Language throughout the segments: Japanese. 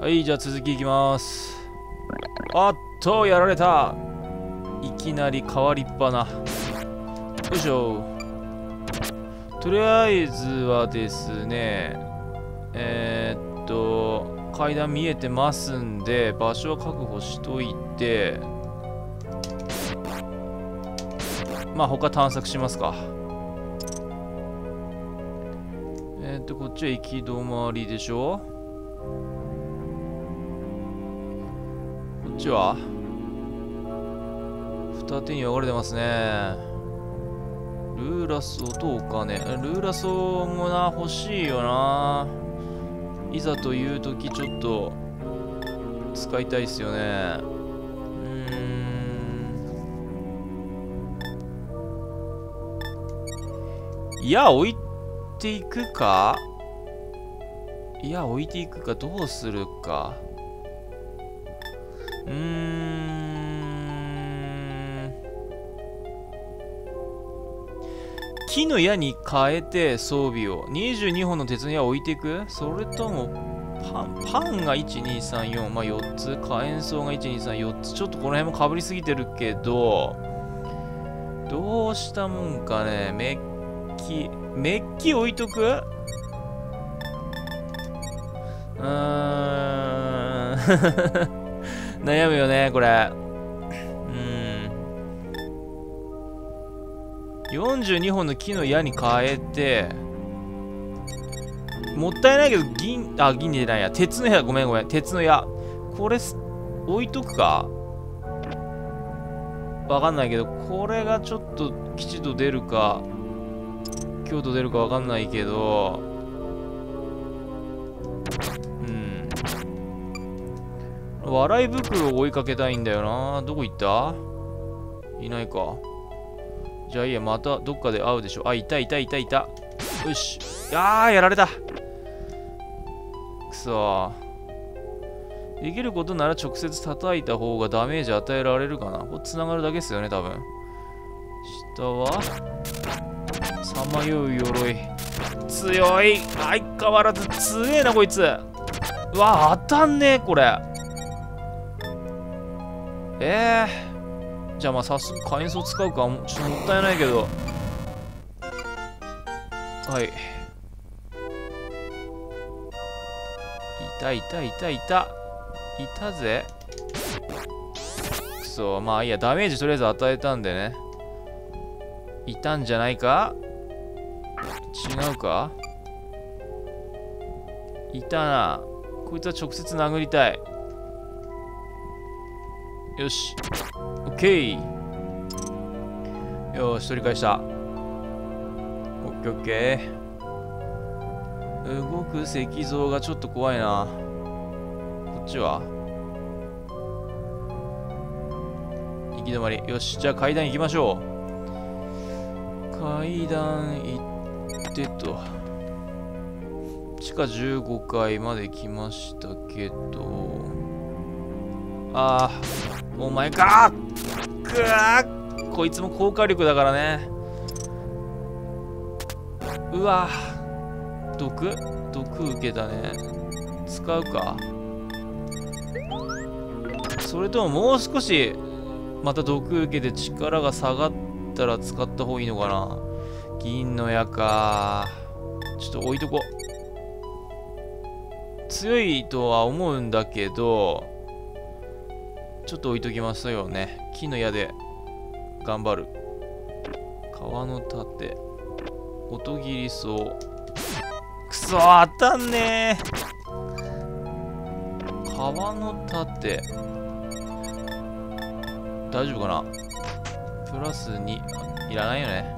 はいじゃあ続きいきます。あっとやられた。いきなり変わりっぱな。よいしょ。とりあえずはですねえー、っと階段見えてますんで場所は確保しといて。まあ他探索しますか。えー、っとこっちは行き止まりでしょ。ちは。二手に分かれてますね。ルーラソとお金ルーラソもな欲しいよな。いざという時ちょっと使いたいっすよね。うん。いや置いていくか？いや置いていくかどうするか。うーん。木の矢に変えて装備を。22本の鉄の矢を置いていく？それともパンパンが1234まあ4つ。火炎層が1234つ。ちょっとこの辺もかぶりすぎてるけどどうしたもんかね？メッキメッキ置いとく？うーん。悩むよねこれ。うん。42本の木の矢に変えてもったいないけど銀あ銀じゃないや。鉄の矢。ごめんごめん。鉄の矢。これ置いとくか。わかんないけどこれがちょっと吉と出るか京都出るかわかんないけど。笑い袋を追いかけたいんだよな。どこ行った？いないか。じゃあいいやまたどっかで会うでしょ。あいたいたいたいた。よし。あーやられた。くそできることなら直接叩いた方がダメージ与えられるかな。これ繋がるだけですよね多分。下は？さまよう鎧。強い。相変わらず強えなこいつ。うわ当たんねえこれ。えー、じゃあまあ早速火炎層使うかちょっともったいないけど。はい。いたいたいたいた。いたぜ。くそ。まあいいやダメージとりあえず与えたんでね。いたんじゃないか？違うか？いたな。こいつは直接殴りたい。よし。オッケーよし取り返した。オッケーオッケー。動く石像がちょっと怖いな。こっちは？行き止まり。よしじゃあ階段行きましょう。階段行ってと。地下15階まで来ましたけど。ああお前かくこいつも効果力だからね。うわ。毒？毒受けたね。使うか？それとももう少しまた毒受けて力が下がったら使った方がいいのかな？銀の矢か。ちょっと置いとこ。強いとは思うんだけどちょっと置いときますよね。木の矢で頑張る。川の盾。音切りそう。くそ当たんね川の盾。大丈夫かな。プラス2いらないよね。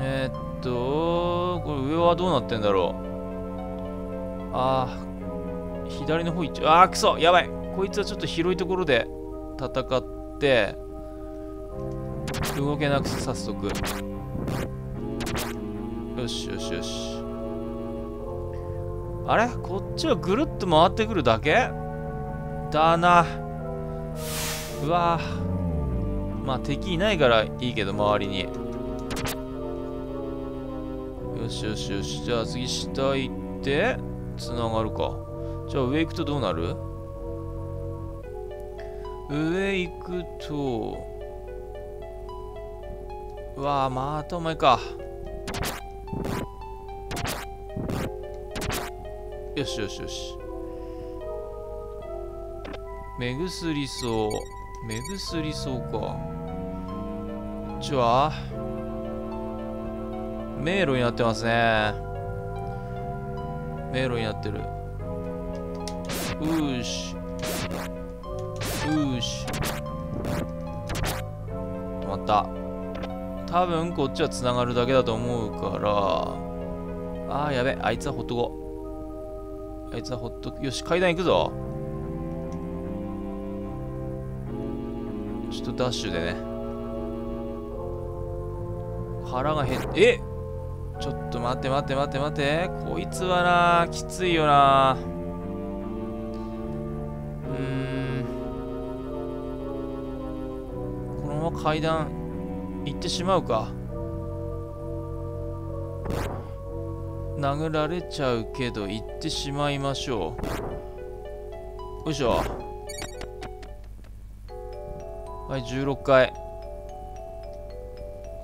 えー、っとこれ上はどうなってんだろう。ああ左の方行っちゃう。ああくそやばい。こいつはちょっと広いところで戦って動けなくて早速。よしよしよし。あれ？こっちはぐるっと回ってくるだけ？だな。うわまあ敵いないからいいけど周りに。よしよしよし。じゃあ次下行って。つながるか。じゃあ上行くとどうなる？上行くとうわあまたお前か。よしよしよし。目薬草目薬草か。じゃあ迷路になってますね。迷路になってる。うし。うし。止まった。多分こっちはつながるだけだと思うから。あーやべ。あいつはほっとこう。あいつはほっとく。よし階段行くぞ。ちょっとダッシュでね。腹が減っえっ！ちょっと待って待って待って待って。こいつはなきついよな。うん。このまま階段行ってしまうか。殴られちゃうけど行ってしまいましょう。よいしょ。はい16回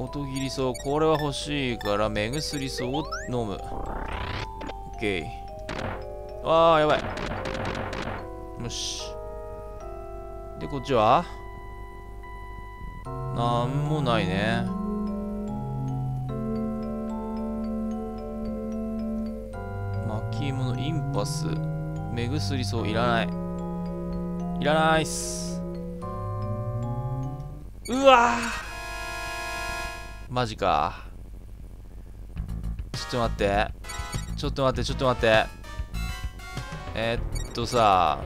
音切り草これは欲しいから目薬草を飲む。OK あーやばい。よし。でこっちは？なんもないね。巻物インパス目薬草いらない。いらないっす。うわマジか。ちょっと待って。ちょっと待ってちょっと待って。えー、っとさ。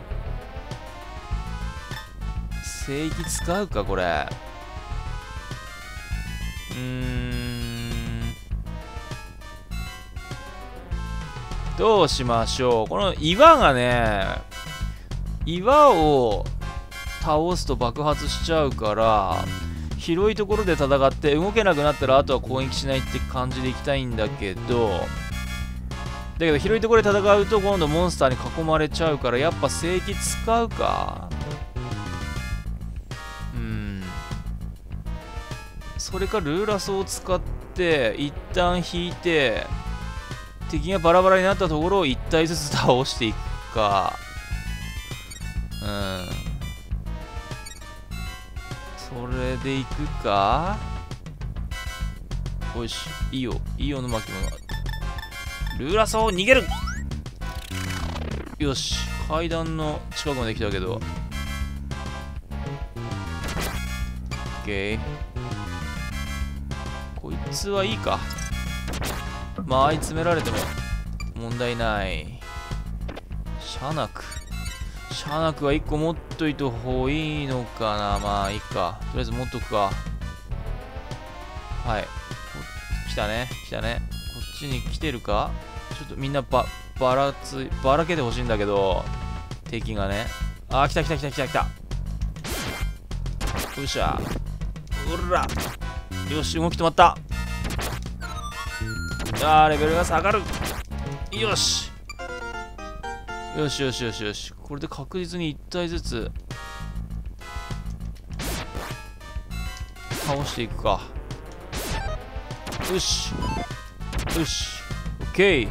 聖域使うかこれ。うーん。どうしましょう。この岩がね岩を倒すと爆発しちゃうから広いところで戦って動けなくなったらあとは攻撃しないって感じでいきたいんだけどだけど広いところで戦うと今度モンスターに囲まれちゃうからやっぱ聖域使うか。うん。それかルーラソを使って一旦引いて敵がバラバラになったところを1体ずつ倒していくか。うん。それでいくか？よしイオイオの巻物。ルーラソー逃げる。よし階段の近くまで来たけど。オッケー。こいつはいいか。まああい詰められても問題ない。シャナシャナクは1個持っといた方がいいのかな。まあいいか。とりあえず持っとくかはい。来たね。来たね。こっちに来てるか？ちょっとみんなばばらつばらけてほしいんだけど。敵がね。あー来た来た来た来た来た。よっしゃ。うら。よし動き止まった。あーレベルが下がる。よし。よしよしよしよし。これで確実に1体ずつ。倒していくか。よし。よし。オッケー。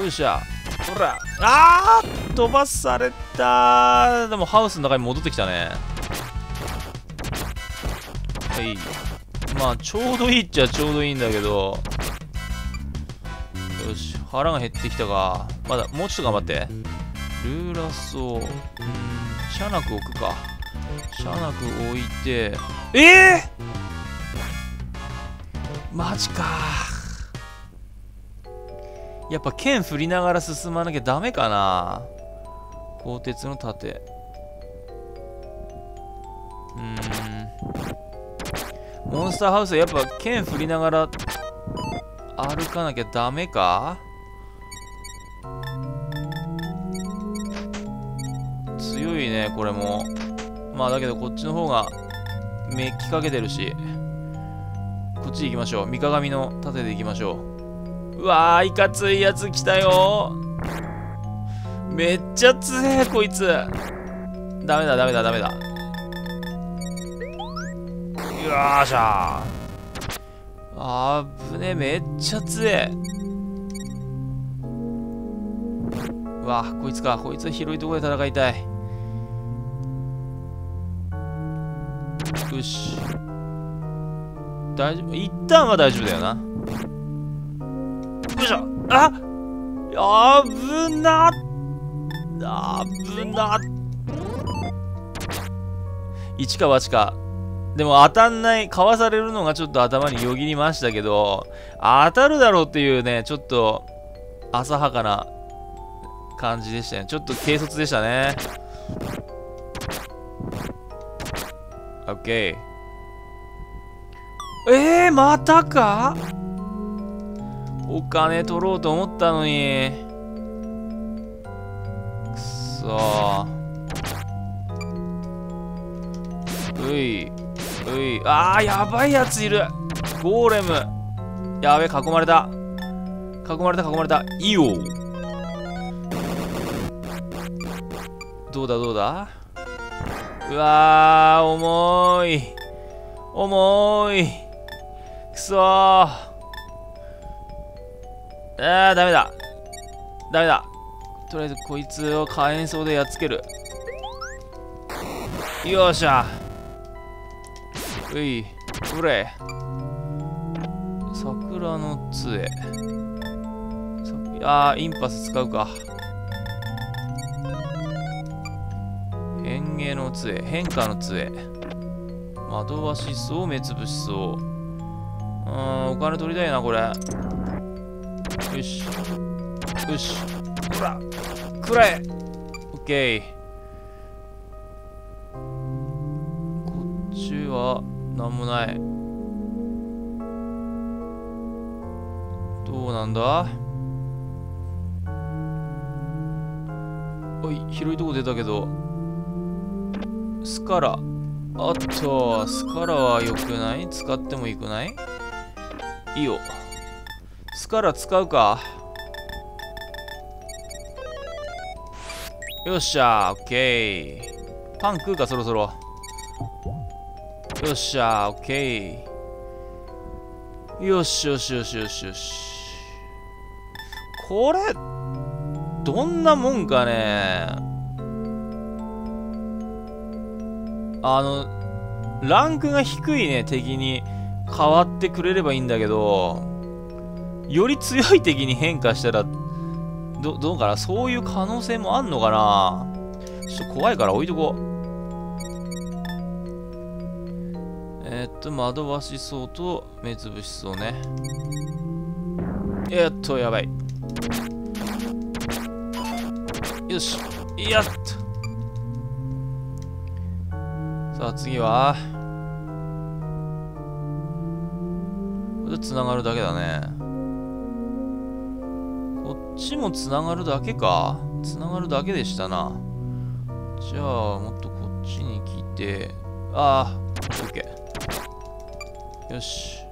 よっしゃ。ほら。あー飛ばされた。でもハウスの中に戻ってきたね。はい。まあちょうどいいっちゃちょうどいいんだけど。よし。腹が減ってきたか。まだもうちょっと頑張って。ルーラソーうんシャナク置くか。シャナク置いて。ええー、マジか。やっぱ剣振りながら進まなきゃダメかな。鋼鉄の盾。うーん。モンスターハウスはやっぱ剣振りながら歩かなきゃダメか？いねこれも。まあだけどこっちの方がメッキかけてるし。こっち行きましょう。三鏡の盾で行きましょう。うわーいかついやつ来たよ。めっちゃ強えこいつ。ダメだダメだダメだ。よーしゃ。ーあぶねめっちゃ強え。うわこいつか。こいつは広いところで戦いたい。よし。大丈夫。一旦は大丈夫だよな。よいしょ。ああぶな。あぶな。一か八か。でも当たんない。かわされるのがちょっと頭によぎりましたけど当たるだろうっていうねちょっと浅はかな感じでしたね。ちょっと軽率でしたね。オッケーえー、またか？お金取ろうと思ったのに。くそ。ういうい。あーやばいやついる。ゴーレム。やべ囲まれた。囲まれた囲まれた。いいよどうだどうだ？うわー重い。重い。くそー。あーダメだ。ダメだ。とりあえずこいつを火炎層でやっつける。よっしゃ。ういこれ。桜の杖。あーインパス使うか。変化の杖変化の杖惑わしそう目つぶしそううん、お金取りたいな、これ。よし。よし。ほら、くらえオッケー。こっちは、なんもない。どうなんだ？おい、広いとこ出たけど。スカラ。あと、スカラは良くない？使ってもいくない？いいよ。スカラ使うか？よっしゃオッケー。パン食うかそろそろ。よっしゃオッケー。よしよしよしよしよし。これどんなもんかね。あのランクが低いね敵に変わってくれればいいんだけど、より強い敵に変化したら、ど、どうかな？そういう可能性もあんのかな？ちょっと怖いから置いとこう。えー、っと、惑わしそうと目つぶしそうね。えっと、やばい。よし。やっと。さあ、次は、これで繋がるだけだね。こっちも繋がるだけか繋がるだけでしたな。じゃあ、もっとこっちに来て、ああ、オッケー。よし。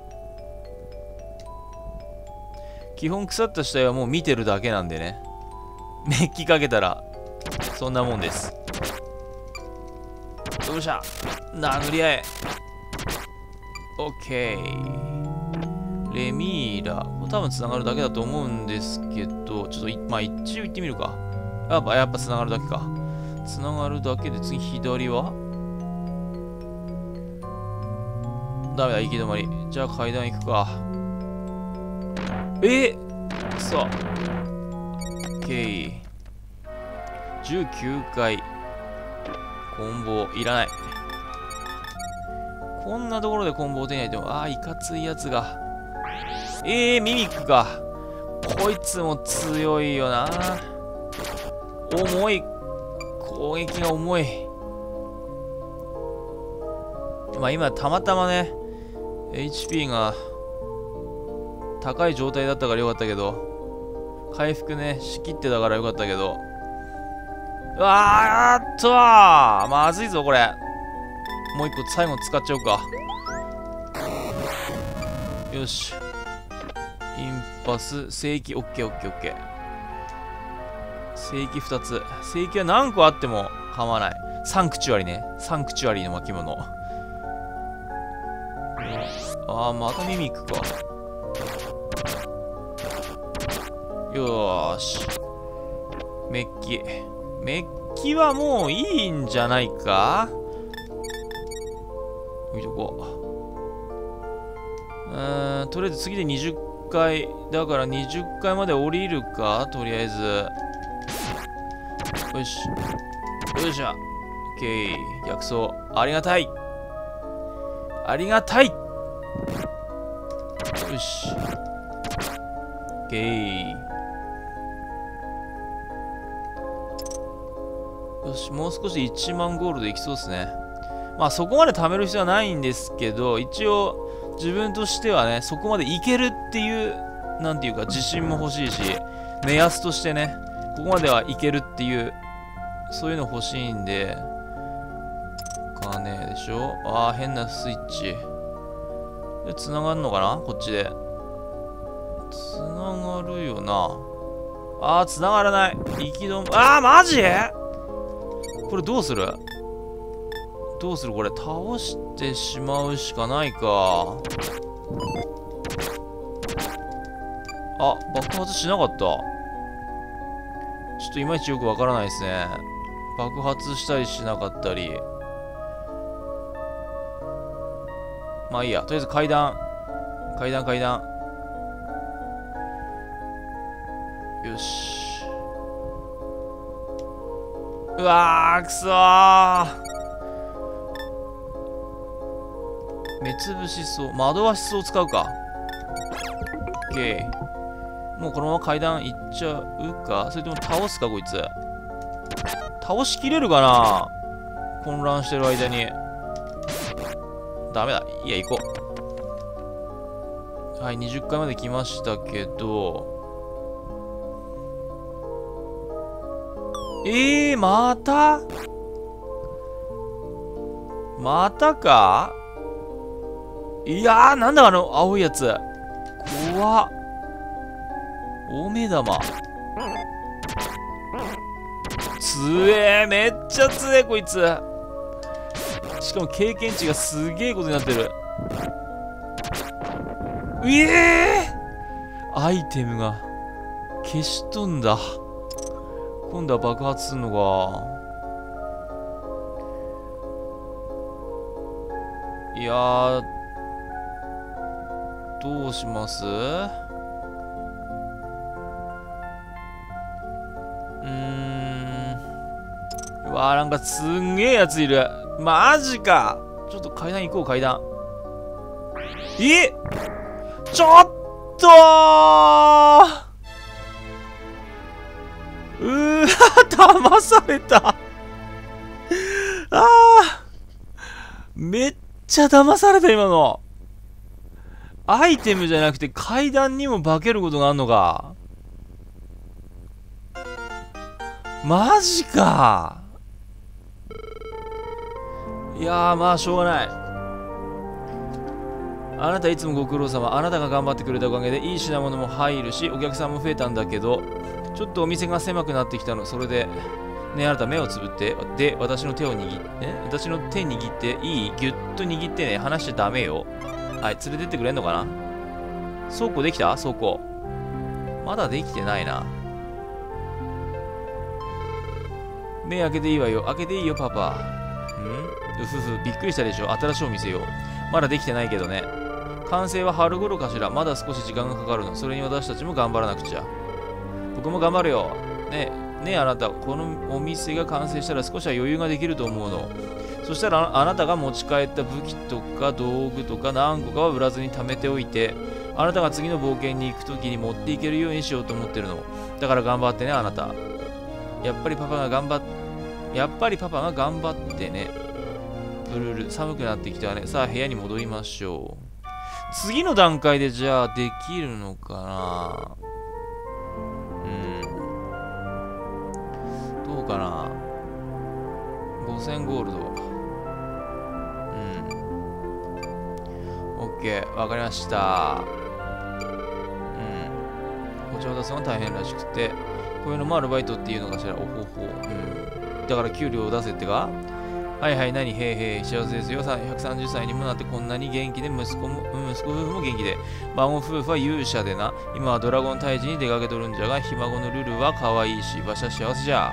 基本腐った死体はもう見てるだけなんでね。メッキかけたら、そんなもんです。よっしゃ殴り合えオッケーレミーラ。これ多分繋がるだけだと思うんですけど、ちょっと、まあ、一応行ってみるか。やっぱ、やっぱ繋がるだけか。繋がるだけで、次左はダメだ、行き止まり。じゃあ階段行くか。えー、さあ。オッケー。19回。コンボいらない。こんなところでコンボを手に入れても、ああ、いかついやつが。えー、ミミックか。こいつも強いよな。重い。攻撃が重い。まあ今たまたまね、HP が高い状態だったからよかったけど、回復ね、しきってたからよかったけど、うわーっとまずいぞこれ。もう一個最後使っちゃおうか。よし。インパス。正規オッケーオッケーオッケー。正規2つ。正規は何個あっても構わない。サンクチュアリね。サンクチュアリの巻物。ああまたミミックか。よーし。メッキ。メッキはもういいんじゃないか？置いとこう。うーんとりあえず次で20回だから20回まで降りるか？とりあえず。よし。よいしょ。オッケー逆走。ありがたい。ありがたい。よし。オッケーよし、もう少し1万ゴールドいきそうですね。まあそこまで貯める必要はないんですけど、一応自分としてはね、そこまでいけるっていう、なんていうか自信も欲しいし、目安としてね、ここまではいけるっていう、そういうの欲しいんで、金でしょ？ああ、変なスイッチ。で、繋がるのかな？こっちで。繋がるよな。ああ、繋がらない。行き止ま、ああ、マジ？これどうする？どうする？これ倒してしまうしかないか。あ爆発しなかった。ちょっといまいちよくわからないですね。爆発したりしなかったり。まあいいや。とりあえず階段。階段階段。よし。うわーくそ目つぶしそう。惑わしそう使うか。オッケーもうこのまま階段行っちゃうか。それとも倒すかこいつ。倒しきれるかな？混乱してる間に。ダメだ。いや行こう。はい20回まで来ましたけど。えー、また？またか？いやー、なんだあの青いやつ。怖っ。大目玉。つえめっちゃつえこいつ。しかも経験値がすげえことになってる。うえーアイテムが消しとんだ。今度は爆発するのか。いや、どうします？うん。うわー、なんかすんげえやついる。マジか。ちょっと階段行こう、階段。えちょっと騙された。ああめっちゃ騙された、今の。アイテムじゃなくて階段にも化けることがあんのか。マジか。いやー、まあ、しょうがない。あなたいつもご苦労様。あなたが頑張ってくれたおかげでいい品物も入るし、お客さんも増えたんだけど、ちょっとお店が狭くなってきたの。それで、ねあなた目をつぶって、で、私の手を握って、私の手握って、いい？ぎゅっと握ってね、離しちゃダメよ。はい、連れてってくれんのかな？倉庫できた？倉庫。まだできてないな。目開けていいわよ。開けていいよ、パパ。ん？うふふ、びっくりしたでしょ？新しいお店よ。まだできてないけどね。完成は春頃かしら。まだ少し時間がかかるの。それに私たちも頑張らなくちゃ。僕も頑張るよ。ねえ、ねあなた、このお店が完成したら少しは余裕ができると思うの。そしたらあなたが持ち帰った武器とか道具とか何個かは売らずに貯めておいて、あなたが次の冒険に行くときに持っていけるようにしようと思ってるの。だから頑張ってね、あなた。やっぱりパパが頑張っ、やっぱりパパが頑張ってね。ブルル、寒くなってきたね。さあ、部屋に戻りましょう。次の段階でじゃあできるのかなかな5000ゴールド。うん。オッケー、わかりました。うん。お茶を出すのが大変らしくて、こういうのもアルバイトっていうのかしら。おほほ。うん。だから給料を出せってか？はいはい、何？へいへい、幸せですよ。130歳にもなってこんなに元気で、息子も、息子夫婦も元気で、孫夫婦は勇者でな。今はドラゴン退治に出かけとるんじゃが、ひ孫のルルは可愛いし、馬車幸せじゃ。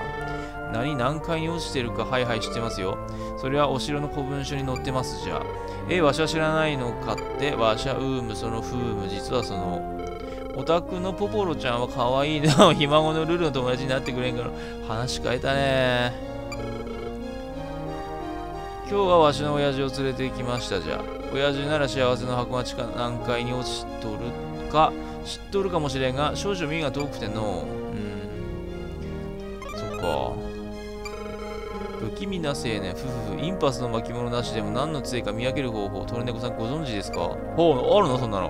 何何階に落ちてるかはいはい知ってますよ。それはお城の古文書に載ってますじゃ。え、わしは知らないのかって、わしゃうーむそのふーむ、実はその、オタクのポポロちゃんは可愛いな。ひ孫のルルの友達になってくれんから、話変えたね。今日はわしの親父を連れて行きましたじゃ。親父なら幸せの箱が地下何階に落ちとるか知っとるかもしれんが、少々耳が遠くての。うん。そっか。不気味な青年、ふふふ、インパスの巻物なしでも何の杖か見分ける方法、トルネコさんご存知ですか？ほう、あるのそんなの。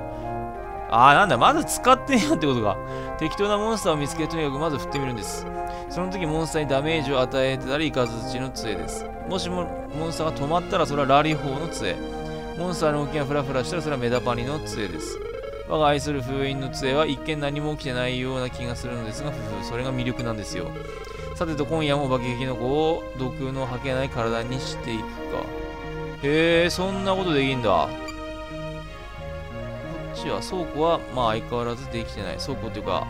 あー、なんだ、まず使ってんやってことか。適当なモンスターを見つけ、とにかくまず振ってみるんです。その時モンスターにダメージを与えてたらイカズチの杖です。もしもモンスターが止まったらそれはラリホーの杖。モンスターの動きがフラフラしたらそれはメダパニの杖です。我が愛する封印の杖は一見何も起きてないような気がするのですが、ふふ、それが魅力なんですよ。さてと今夜もお化けキノコを毒の吐けない体にしていくか。へえ、そんなことできんだ。こっちは倉庫はまあ相変わらずできてない。倉庫っていうか、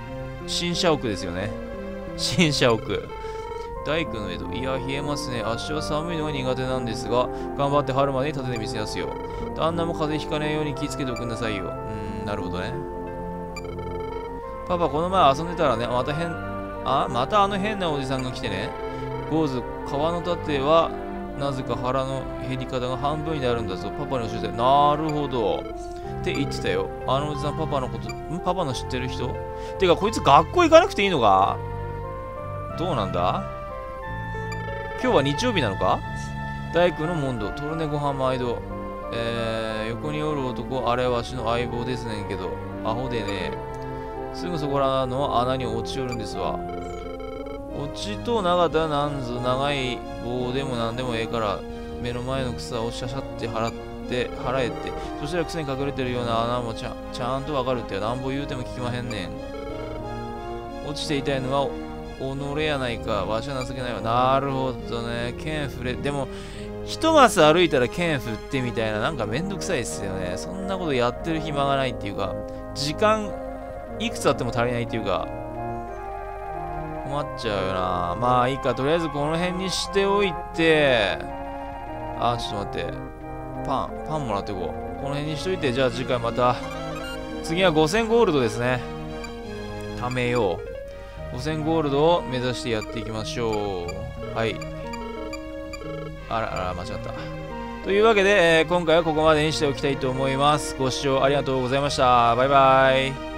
新社屋ですよね。新社屋。大工の江戸。いや、冷えますね。足は寒いのが苦手なんですが、頑張って春までに立ててみせますよ。旦那も風邪ひかないように気をつけておくんなさいよ。うん、なるほどね。パパ、この前遊んでたらね、また変、あ、またあの変なおじさんが来てね。ゴーズ、川の盾は、なぜか腹の減り方が半分になるんだぞ。パパに教えて。なるほど。って言ってたよ。あのおじさん、パパのこと、ん？パパの知ってる人？てか、こいつ学校行かなくていいのか？どうなんだ？今日は日曜日なのか？大工のモンド、トルネゴハ毎度。えー、横におる男、あれはわしの相棒ですねんけど、アホでね、すぐそこらの穴に落ちよるんですわ。落ちと長田なんぞ長い棒でもなんでもええから、目の前の草をシャシャって払って、払えて、そしたら草に隠れてるような穴もちゃちゃんとわかるって、なんぼ言うても聞きまへんねん。落ちていたいのは、己やないか、わしは情けないわ。なるほどね。剣振れ。でも、一マス歩いたら剣振ってみたいな、なんかめんどくさいっすよね。そんなことやってる暇がないっていうか、時間、いくつあっても足りないっていうか、困っちゃうよな。まあいいか、とりあえずこの辺にしておいて、あ、ちょっと待って。パン、パンもらっていこう。この辺にしといて、じゃあ次回また、次は5000ゴールドですね。貯めよう。5000ゴールドを目指してやっていきましょう。はい。あらあら、間違った。というわけで、えー今回はここまでにしておきたいと思います。ご視聴ありがとうございました。バイバイ。